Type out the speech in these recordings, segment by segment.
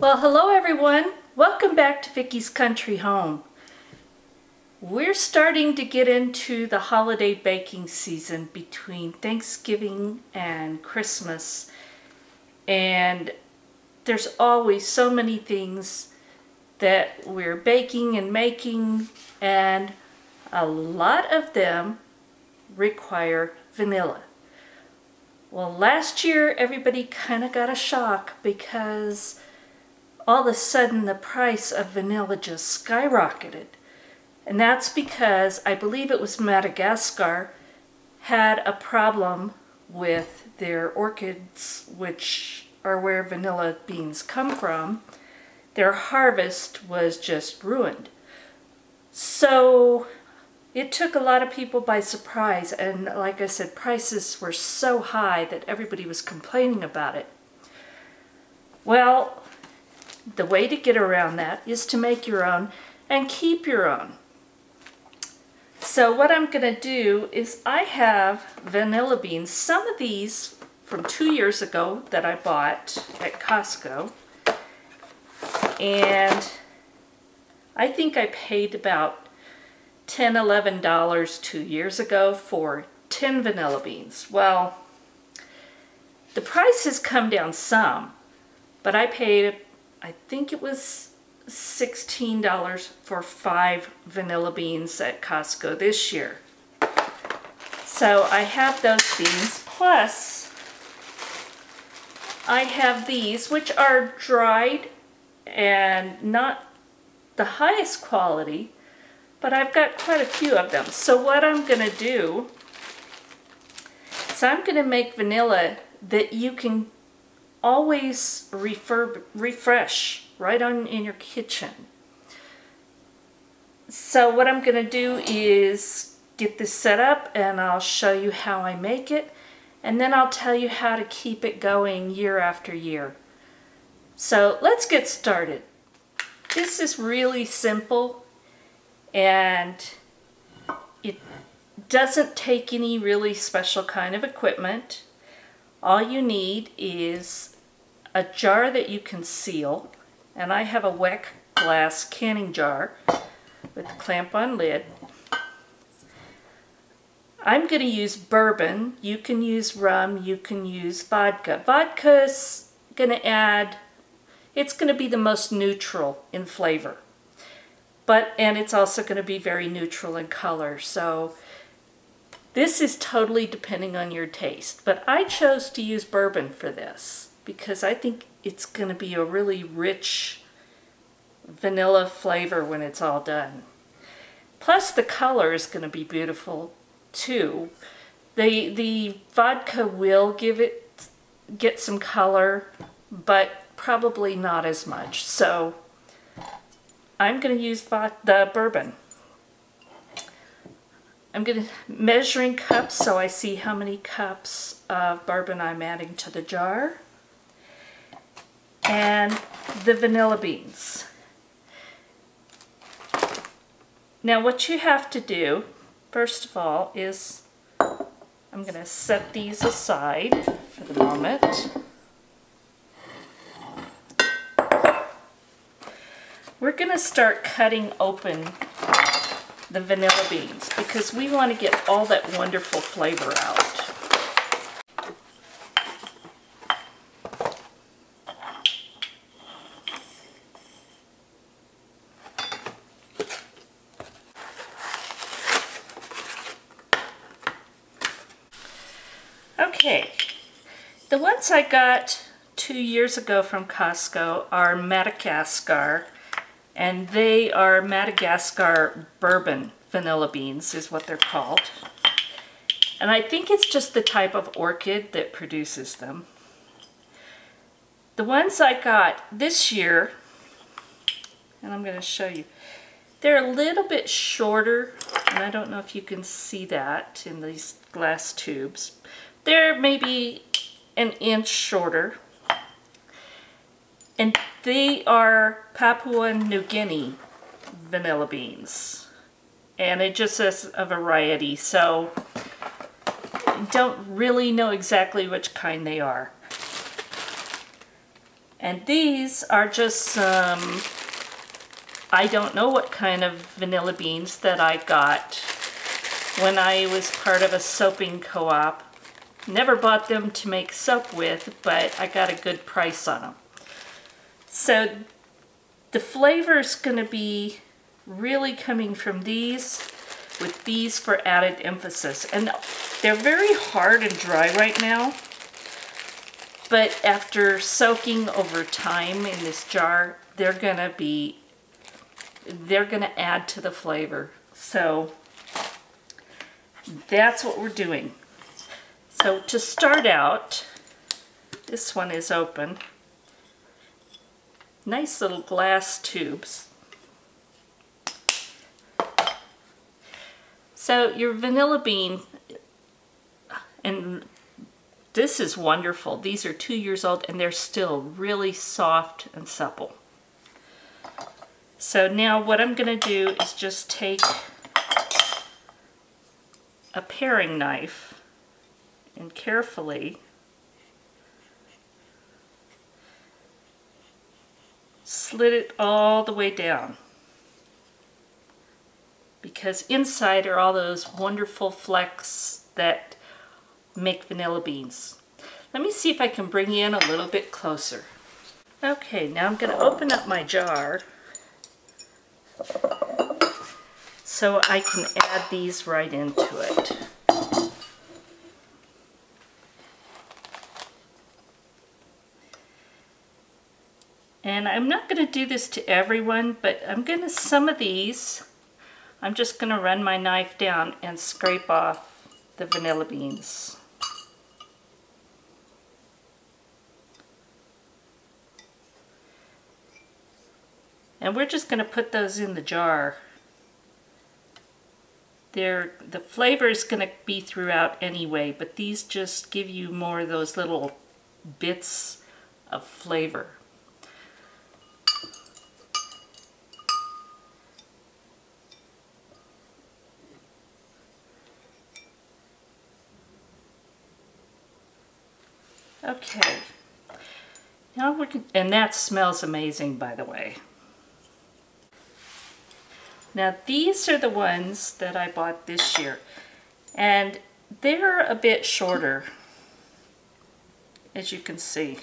Well, hello everyone. Welcome back to Vickie's Country Home. We're starting to get into the holiday baking season between Thanksgiving and Christmas. And there's always so many things that we're baking and making and a lot of them require vanilla. Well, last year everybody kind of got a shock because all of a sudden the price of vanilla just skyrocketed. And that's because I believe it was Madagascar had a problem with their orchids, which are where vanilla beans come from. Their harvest was just ruined. So it took a lot of people by surprise. And like I said, prices were so high that everybody was complaining about it. Well, the way to get around that is to make your own and keep your own. So what I'm going to do is I have vanilla beans. Some of these from two years ago that I bought at Costco. And I think I paid about $10, $11 two years ago for 10 vanilla beans. Well, the price has come down some, but I paid, I think it was $16 for five vanilla beans at Costco this year. So I have those beans, plus I have these, which are dried and not the highest quality, but I've got quite a few of them. So what I'm going to do is I'm going to make vanilla that you can always refurb, refresh right on in your kitchen. So what I'm going to do is get this set up and I'll show you how I make it and then I'll tell you how to keep it going year after year. So let's get started. This is really simple and it doesn't take any really special kind of equipment. All you need is a jar that you can seal and I have a Weck glass canning jar with clamp on lid. I'm going to use bourbon. You can use rum. You can use vodka. Vodka's going to add, it's going to be the most neutral in flavor. But, and it's also going to be very neutral in color. So this is totally depending on your taste. But I chose to use bourbon for this because I think it's going to be a really rich vanilla flavor when it's all done. Plus the color is going to be beautiful too. The, the vodka will give it, get some color, but probably not as much. So I'm going to use the bourbon. I'm going to measuring cups so I see how many cups of bourbon I'm adding to the jar and the vanilla beans. Now what you have to do, first of all, is I'm going to set these aside for the moment. We're going to start cutting open the vanilla beans because we want to get all that wonderful flavor out. Okay, the ones I got two years ago from Costco are Madagascar, and they are Madagascar bourbon vanilla beans is what they're called. And I think it's just the type of orchid that produces them. The ones I got this year, and I'm going to show you, they're a little bit shorter, and I don't know if you can see that in these glass tubes, they're maybe an inch shorter. And they are Papua New Guinea vanilla beans. And it just says a variety, so don't really know exactly which kind they are. And these are just some, I don't know what kind of vanilla beans that I got when I was part of a soaping co-op. Never bought them to make soap with, but I got a good price on them. So the flavor is going to be really coming from these with these for added emphasis. And they're very hard and dry right now. But after soaking over time in this jar, they're gonna be, they're gonna add to the flavor. So that's what we're doing. So to start out, this one is open. Nice little glass tubes. So your vanilla bean, and this is wonderful. These are two years old and they're still really soft and supple. So now what I'm going to do is just take a paring knife and carefully slit it all the way down because inside are all those wonderful flecks that make vanilla beans. Let me see if I can bring you in a little bit closer. Okay, now I'm going to open up my jar so I can add these right into it. And I'm not going to do this to everyone, but I'm going to, some of these, I'm just going to run my knife down and scrape off the vanilla beans. And we're just going to put those in the jar. They're, the flavor is going to be throughout anyway, but these just give you more of those little bits of flavor. Okay. Now we can, and that smells amazing, by the way. Now these are the ones that I bought this year. And they're a bit shorter, as you can see.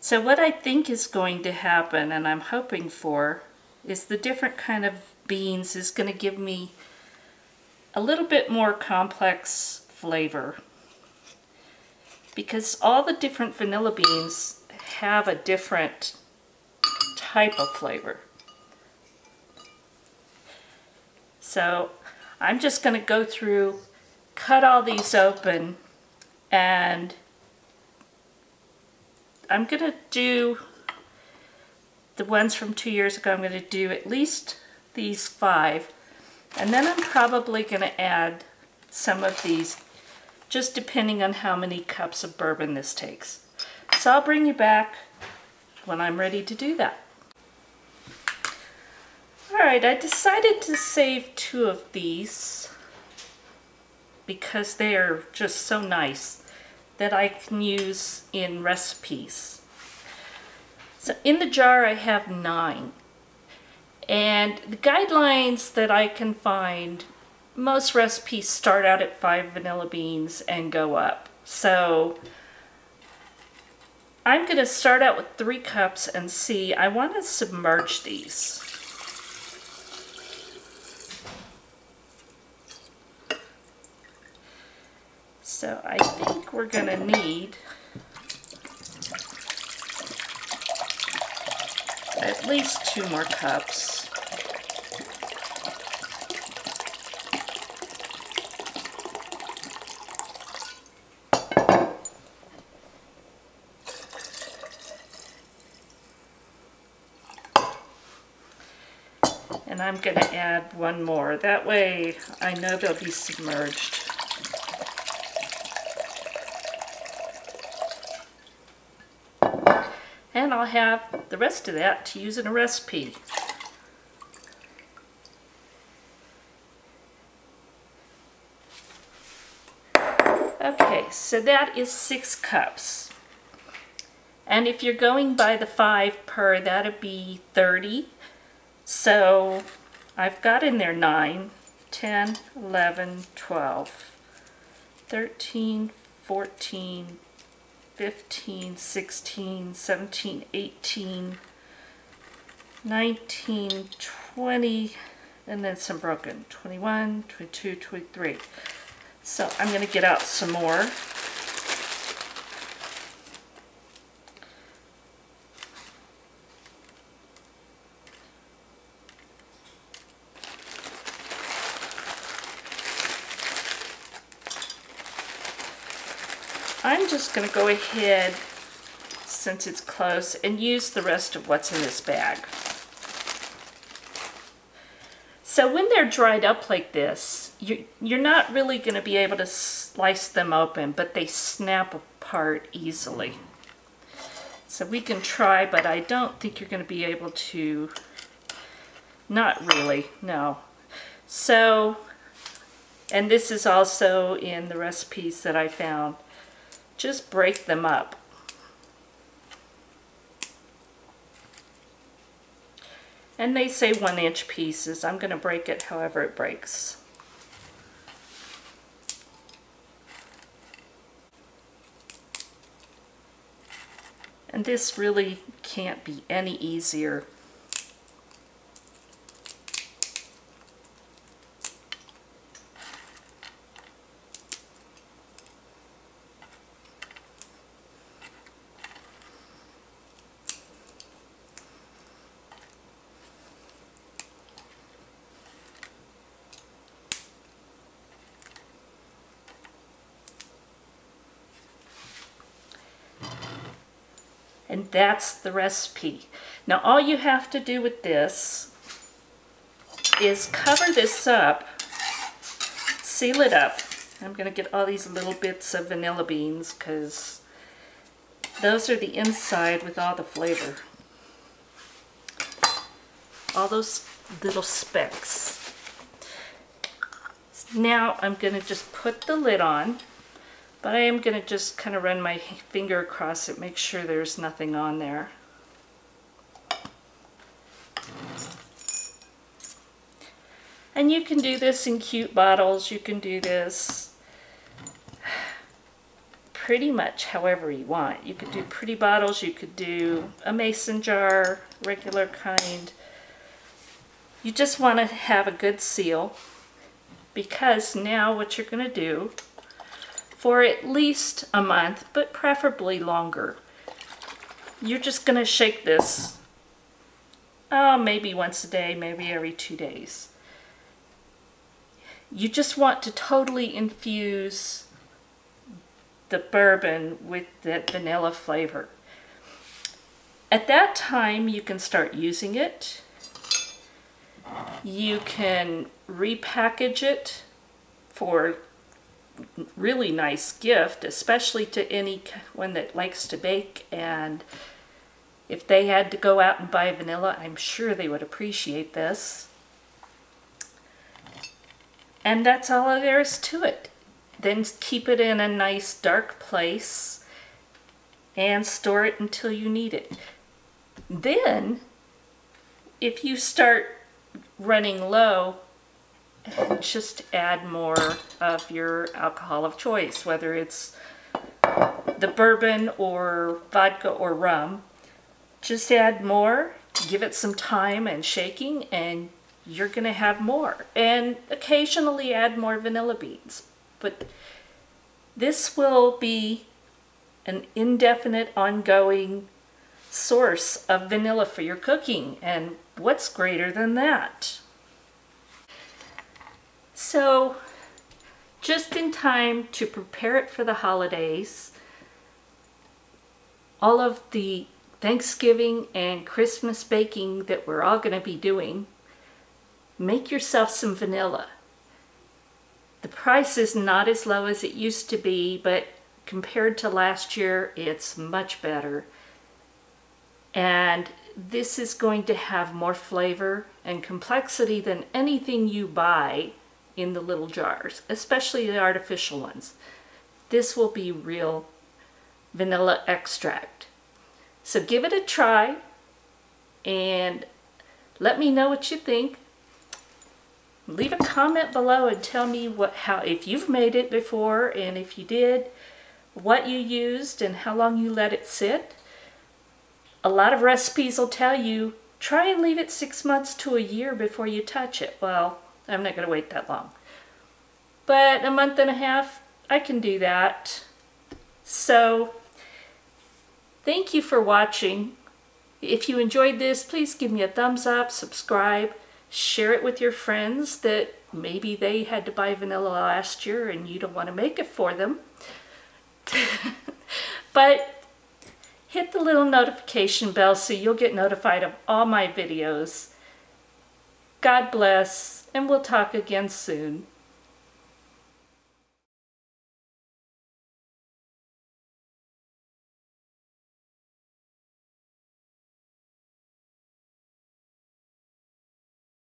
So what I think is going to happen, and I'm hoping for, is the different kind of beans is going to give me a little bit more complex flavor. Because all the different vanilla beans have a different type of flavor. So I'm just going to go through, cut all these open, and I'm going to do the ones from two years ago. I'm going to do at least these five. And then I'm probably going to add some of these, just depending on how many cups of bourbon this takes. So I'll bring you back when I'm ready to do that. Alright, I decided to save two of these because they are just so nice that I can use in recipes. So in the jar I have nine. And the guidelines that I can find, most recipes start out at five vanilla beans and go up. So I'm going to start out with three cups and see, I want to submerge these. So I think we're going to need at least two more cups. And I'm going to add one more. That way I know they'll be submerged. And I'll have the rest of that to use in a recipe. Okay, so that is six cups. And if you're going by the five per, that'd be 30. So I've got in there 9, 10, 11, 12, 13, 14, 15, 16, 17, 18, 19, 20, and then some broken. 21, 22, 23. So I'm going to get out some more. I'm just going to go ahead, since it's close, and use the rest of what's in this bag. So when they're dried up like this, you're, not really going to be able to slice them open, but they snap apart easily. So we can try, but I don't think you're going to be able to, not really, no. So, and this is also in the recipes that I found just break them up. And they say one inch pieces. I'm going to break it however it breaks. And this really can't be any easier And that's the recipe. Now all you have to do with this is cover this up, seal it up. I'm going to get all these little bits of vanilla beans because those are the inside with all the flavor. All those little specks. Now I'm going to just put the lid on but I am going to just kind of run my finger across it, make sure there's nothing on there. And you can do this in cute bottles. You can do this pretty much however you want. You could do pretty bottles. You could do a mason jar, regular kind. You just want to have a good seal because now what you're going to do for at least a month, but preferably longer. You're just going to shake this oh, maybe once a day, maybe every two days. You just want to totally infuse the bourbon with that vanilla flavor. At that time, you can start using it. You can repackage it for really nice gift, especially to anyone that likes to bake. And if they had to go out and buy vanilla, I'm sure they would appreciate this. And that's all there is to it. Then keep it in a nice dark place and store it until you need it. Then, if you start running low, just add more of your alcohol of choice, whether it's the bourbon or vodka or rum. Just add more, give it some time and shaking, and you're going to have more. And occasionally add more vanilla beans. But this will be an indefinite, ongoing source of vanilla for your cooking. And what's greater than that? So just in time to prepare it for the holidays, all of the Thanksgiving and Christmas baking that we're all going to be doing, make yourself some vanilla. The price is not as low as it used to be, but compared to last year, it's much better. And this is going to have more flavor and complexity than anything you buy in the little jars, especially the artificial ones. this will be real vanilla extract. So give it a try and let me know what you think. Leave a comment below and tell me what how if you've made it before and if you did, what you used and how long you let it sit. A lot of recipes will tell you try and leave it six months to a year before you touch it. Well, I'm not going to wait that long. But a month and a half, I can do that. So, thank you for watching. If you enjoyed this, please give me a thumbs up, subscribe, share it with your friends that maybe they had to buy vanilla last year and you don't want to make it for them. but hit the little notification bell so you'll get notified of all my videos. God bless, and we'll talk again soon.